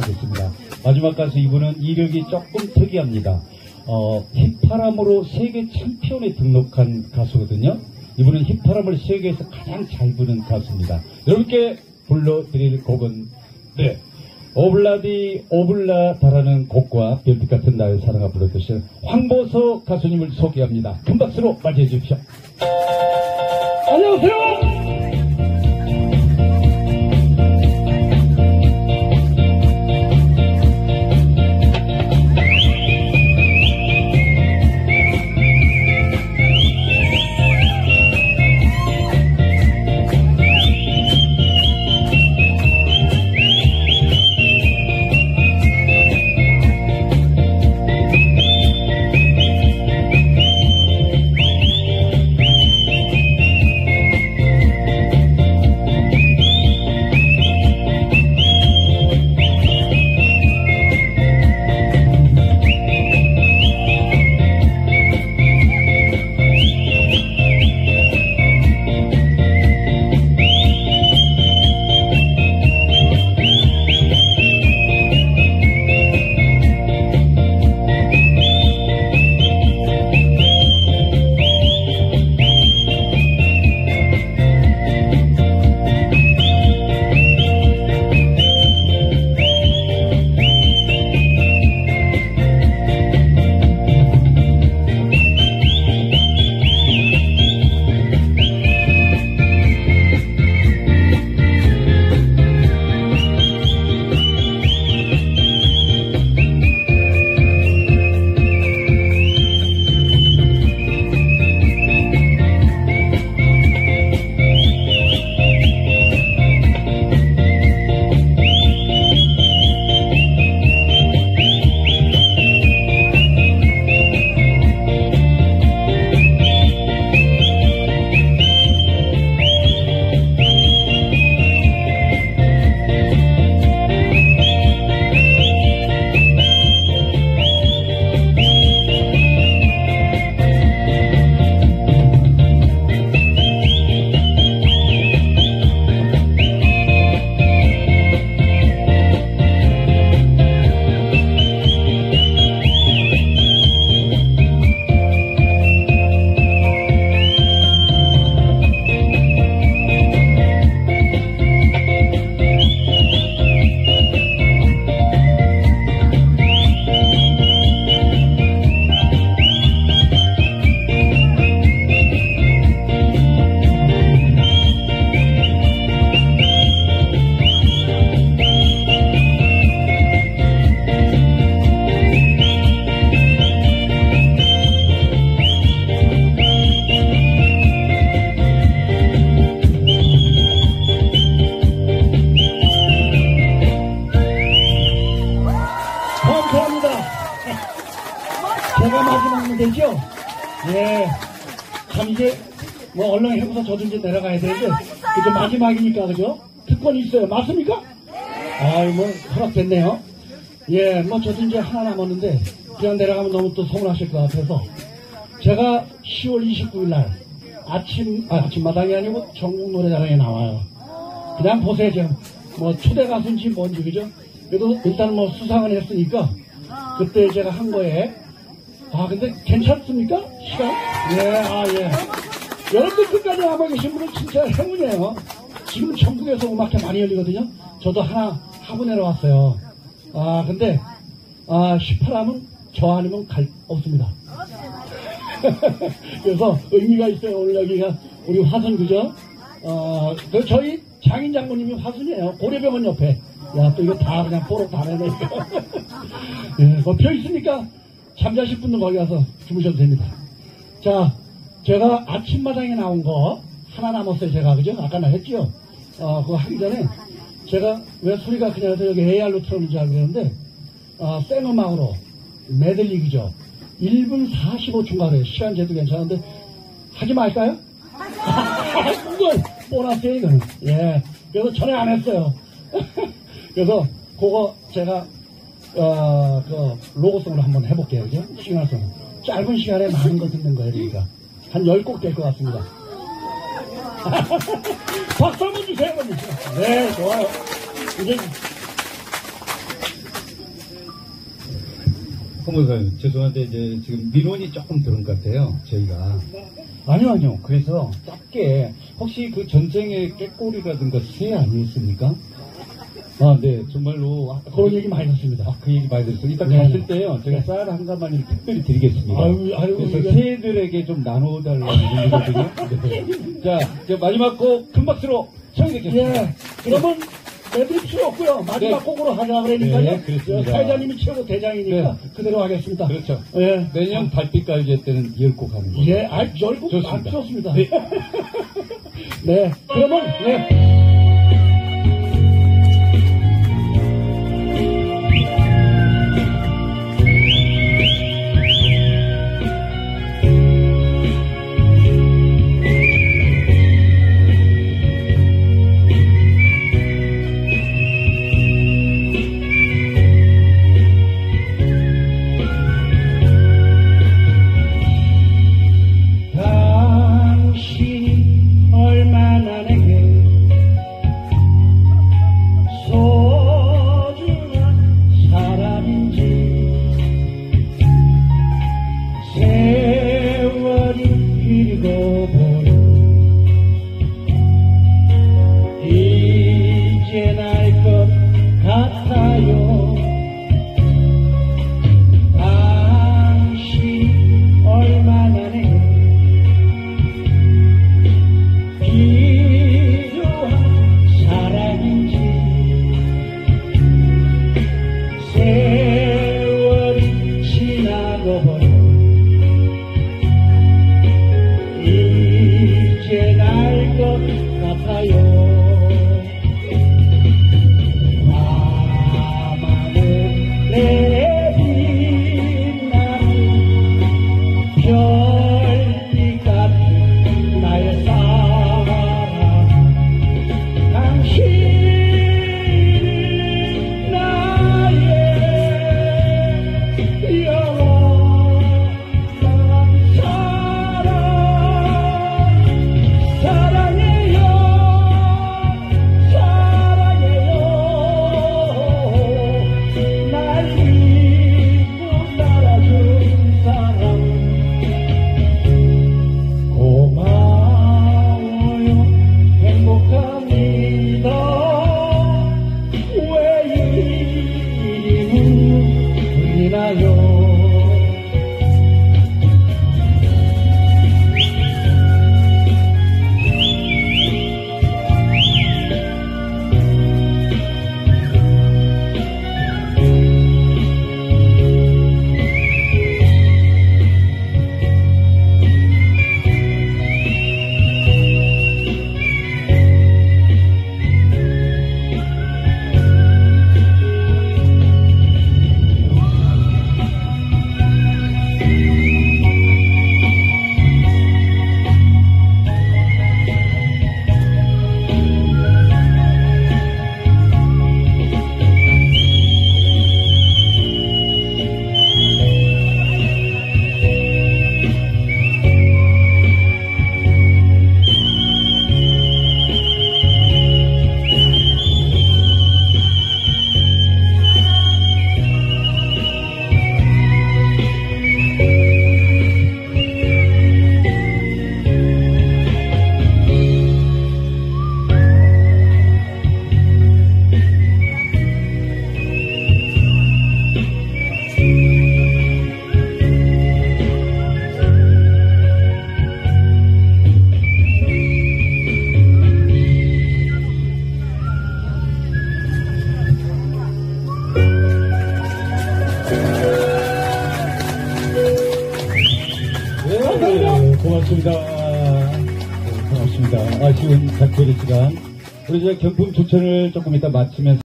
하겠습니다. 마지막 가수 이분은 이력이 조금 특이합니다. 어, 힙파람으로 세계 챔피언에 등록한 가수거든요. 이분은 힙파람을 세계에서 가장 잘 부르는 가수입니다. 여러분께 불러드릴 곡은 네. 오블라디 오블라다라는 곡과 별빛 같은 나의 사랑아 부르듯이 황보서 가수님을 소개합니다. 큰 박수로 맞이해 주십시오. 안녕하세요. 예. 참 이제 뭐 얼른 해고서 저도 이제 내려가야 되는데 이제 마지막이니까 그죠? 특권이 있어요. 맞습니까? 아이 뭐 허락됐네요. 예, 뭐 저도 이제 하나 남았는데 그냥 내려가면 너무 또 서운하실 것 같아서 제가 10월 29일 날 아침 아, 아침마당이 아니고 전국 노래자랑에 나와요. 그냥 보세요 지금 뭐 초대 가수인지 뭔지 그죠? 그래도 일단 뭐 수상은 했으니까 그때 제가 한 거에 아 근데 괜찮습니까? 시간? 예, 아 예. 여러분들 끝까지 남아 계신 분은 진짜 행운이에요. 지금 전국에서 음악회 많이 열리거든요. 저도 하나 하고 내려왔어요. 아 근데 아 18하면 저 아니면 갈 없습니다. 그래서 의미가 있어요. 오늘 여기가 우리 화순 그죠? 어, 그 저희 장인 장모님이 화순이에요. 고려병원 옆에. 야, 또 이거 다 그냥 뽀록 다 내네. 예, 뭐펴 있으니까 잠자실 분들 거기 가서 주무셔도 됩니다. 자, 제가 아침마당에 나온 거 하나 남았어요, 제가. 그죠? 아까 나 했죠? 어, 그거 하기 전에 제가 왜 소리가 그냥 해서 여기 AR로 틀었는지 알겠는데, 어, 생 음악으로 메들리기죠. 1분 45초인가 그래요. 시간 제도 괜찮은데, 하지 말까요? 그걸 보너스에 이거는. 예. 그래서 전에 안 했어요. 그래서 그거 제가 어, 그 로고송으로 한번 해볼게요. 그죠? 싱어송. 짧은 시간에 많은 거 듣는 거예요. 그러니까. 한 10곡 될 것 같습니다. 박수 한번 주세요. 그러면. 네, 좋아요. 이제 홍보사님 죄송한데 이제 지금 민원이 조금 들은 것 같아요 저희가 아니요 아니요 그래서 짧게 혹시 그 전쟁의 깨꼬리라든가 새 아니었습니까? 아 네 정말로 아, 그런 얘기 많이 했습니다. 아, 그 얘기 많이 들었어요. 이따 네. 갔을 때요, 제가 쌀 한 가마니를 특별히 드리겠습니다. 아유, 아유, 그래서 새들에게 좀 나눠달라는 얘기거든요. 네. 자, 이제 마지막 곡 큰 박수로 청해 듣겠습니다. 예. 그러면 내드릴 필요 없고요. 마지막 네. 곡으로 하자 그러니까요. 네, 그렇습니다. 사회자님이 최고 대장이니까 네. 그대로 하겠습니다. 그렇죠. 예. 내년 달빛 깔기 때는 열곡 하는 거예요. 예, 아, 열곡 좋습니다. 아, 좋습니다. 네. 네. 그러면, 네. 세월이 지나고 네, 고맙습니다. 네, 고맙습니다. 아쉬운 작별의 시간. 우리 이제 경품 추천을 조금 이따 마치면서